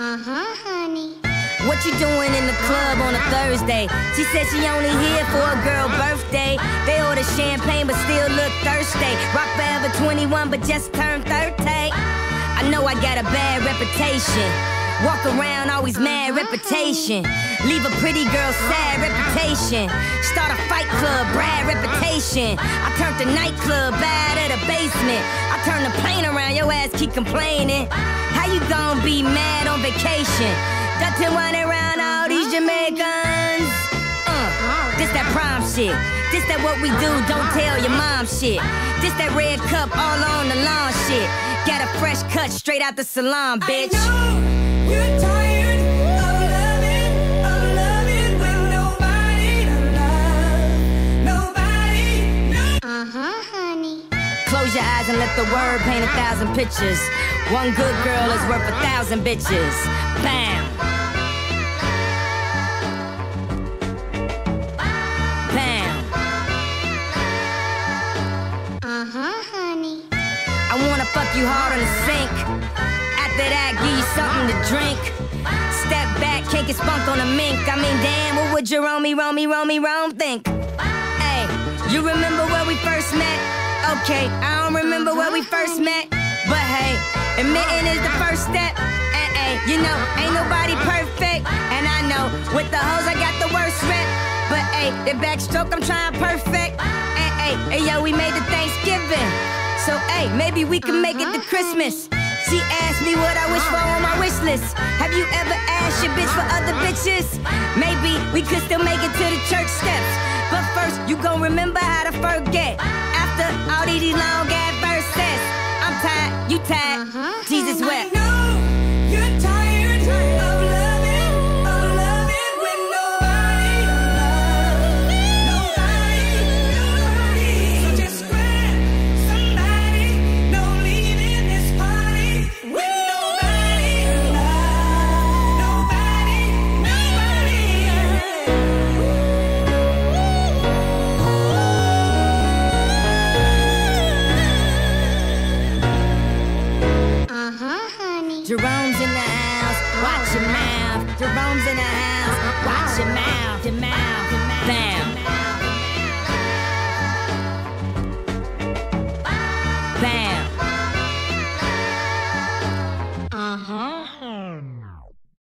Uh-huh, honey. What you doing in the club on a Thursday? She said she only here for a girl birthday. They order champagne but still look thirsty. Rock forever 21 but just turned 30. I know I got a bad reputation. Walk around always mad reputation. Leave a pretty girl sad reputation. Start a fight club, bad reputation. I turned the nightclub bad at a basement. I turned the plane around, your ass keep complaining. How you gon' be mad on vacation? Dutton running around all these Jamaicans. Uh, this that prom shit. This that what we do, don't tell your mom shit. This that red cup all on the lawn shit. Got a fresh cut straight out the salon, bitch. Close your eyes and let the word paint a thousand pictures. One good girl is worth a thousand bitches. Bam. Bam. Uh-huh, honey. I wanna fuck you hard on the sink. After that, give you something to drink. Step back, can't get spunked on a mink. I mean, damn, what would your Romy, Romy, Romy, Rome think? Hey, you remember where we? Okay, I don't remember where we first met. But hey, admitting is the first step. And hey, you know, ain't nobody perfect. And I know, with the hoes, I got the worst rep. But hey, the backstroke, I'm trying perfect. And hey, hey, yo, we made the Thanksgiving. So, hey, maybe we can make it to Christmas. She asked me what I wish for on my wish list. Have you ever asked your bitch for other bitches? Maybe we could still make it to the church steps. But first, you gon' remember how to forget. After all these long ass verses, I'm tired, you tired. Uh-huh. Jesus I wept. Your mouth. Jerome's in the house, watch your mouth. Your mouth.